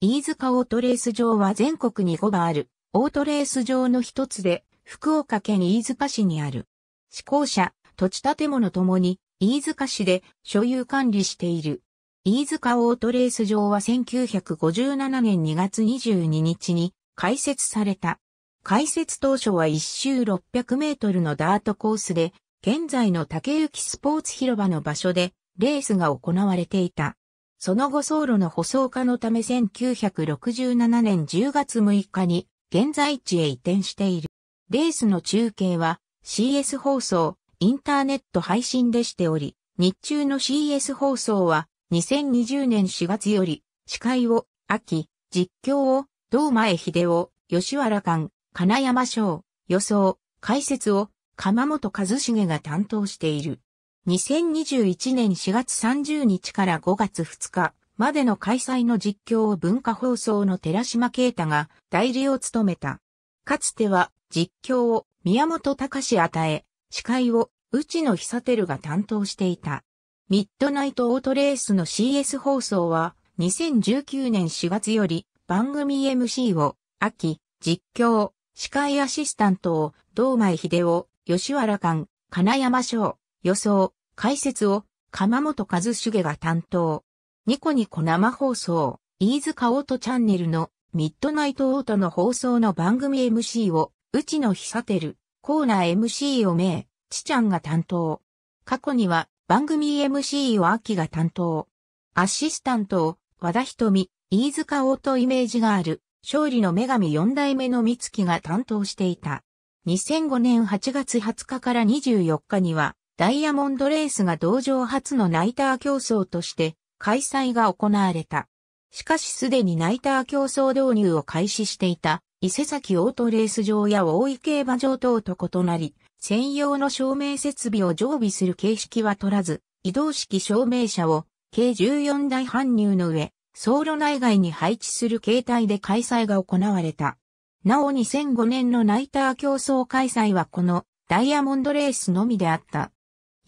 飯塚オートレース場は全国に5場あるオートレース場の一つで、福岡県飯塚市にある。施工者、土地建物ともに飯塚市で所有管理している。飯塚オートレース場は1957年2月22日に開設された。開設当初は1周600メートルのダートコースで、現在の竹行スポーツ広場の場所でレースが行われていた。その後走路の舗装化のため1967年10月6日に現在地へ移転している。レースの中継は CS 放送、インターネット配信でしており、日中の CS 放送は2020年4月より司会を秋、実況を堂前秀夫、吉原館、金山翔、予想、解説を鎌本和重が担当している。2021年4月30日から5月2日までの開催の実況を文化放送の寺島啓太が代理を務めた。かつては実況を宮本隆与え、司会を内野久照が担当していた。ミッドナイトオートレースの CS 放送は2019年4月より番組 MC を秋、実況、司会アシスタントを、堂前秀夫、吉原館、金山翔、予想、解説を、鎌本和重が担当。ニコニコ生放送、飯塚オートチャンネルのミッドナイトオートの放送の番組 MC を、内野久照、コーナー MC を名、ちちゃんが担当。過去には番組 MC を秋が担当。アシスタントを和田瞳、飯塚オートイメージがある勝利の女神四代目の三月が担当していた。2005年8月20日から24日には、ダイヤモンドレースが同場初のナイター競争として開催が行われた。しかしすでにナイター競争導入を開始していた伊勢崎オートレース場や大井競馬場等と異なり、専用の照明設備を常備する形式は取らず、移動式照明車を計14台搬入の上、走路内外に配置する形態で開催が行われた。なお2005年のナイター競争開催はこのダイヤモンドレースのみであった。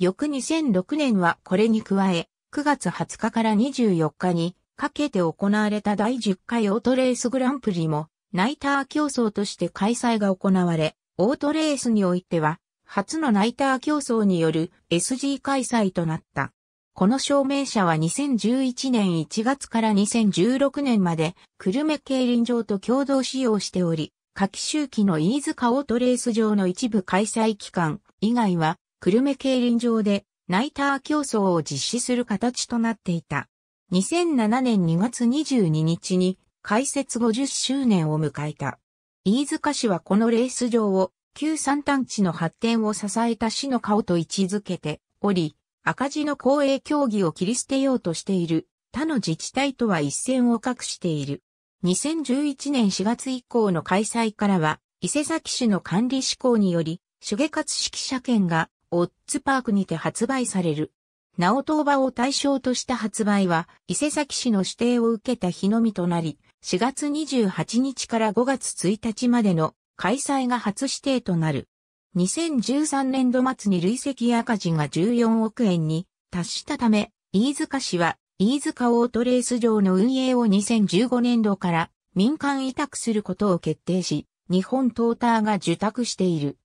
翌2006年はこれに加え、9月20日から24日にかけて行われた第10回オートレースグランプリもナイター競争として開催が行われ、オートレースにおいては初のナイター競争による SG 開催となった。この証明車は2011年1月から2016年まで、久留米競輪場と共同使用しており、夏季周期の飯塚オートレース場の一部開催期間以外は、久留米競輪場でナイター競争を実施する形となっていた。2007年2月22日に開設50周年を迎えた。飯塚市はこのレース場を旧三端地の発展を支えた市の顔と位置づけており、赤字の公営競技を切り捨てようとしている他の自治体とは一線を画している。2011年4月以降の開催からは、伊勢崎市の管理施行により、手下活式車券がオッツパークにて発売される。直東場を対象とした発売は、伊勢崎市の指定を受けた日のみとなり、4月28日から5月1日までの開催が初指定となる。2013年度末に累積赤字が14億円に達したため、飯塚市は飯塚オートレース場の運営を2015年度から民間委託することを決定し、日本トーターが受託している。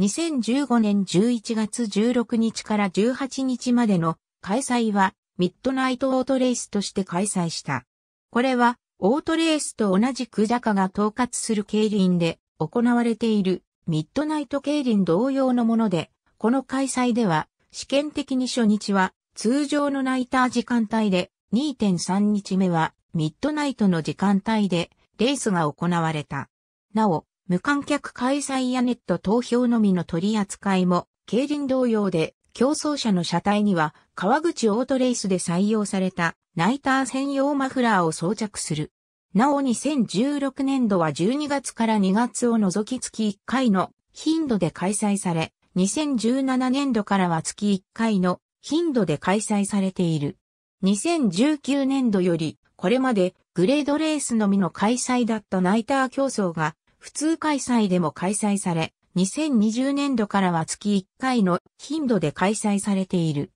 2015年11月16日から18日までの開催はミッドナイトオートレースとして開催した。これはオートレースと同じく高が統括する競輪で行われているミッドナイト競輪同様のもので、この開催では試験的に初日は通常のナイター時間帯で、2.3日目はミッドナイトの時間帯でレースが行われた。なお、無観客開催やネット投票のみの取り扱いも競輪同様で、競争者の車体には川口オートレースで採用されたナイター専用マフラーを装着する。なお2016年度は12月から2月を除き月1回の頻度で開催され、2017年度からは月1回の頻度で開催されている。2019年度より、これまでグレードレースのみの開催だったナイター競争が普通開催でも開催され、2020年度からは月1回の頻度で開催されている。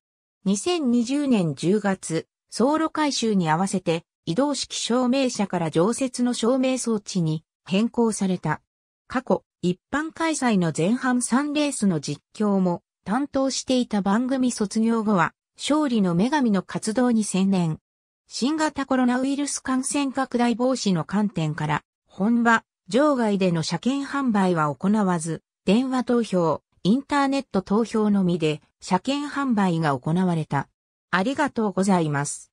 2020年10月、走路改修に合わせて移動式照明車から常設の照明装置に変更された。過去、一般開催の前半3レースの実況も担当していた番組卒業後は、勝利の女神の活動に専念。新型コロナウイルス感染拡大防止の観点から、本場、場外での車検販売は行わず、電話投票、インターネット投票のみで車検販売が行われた。ありがとうございます。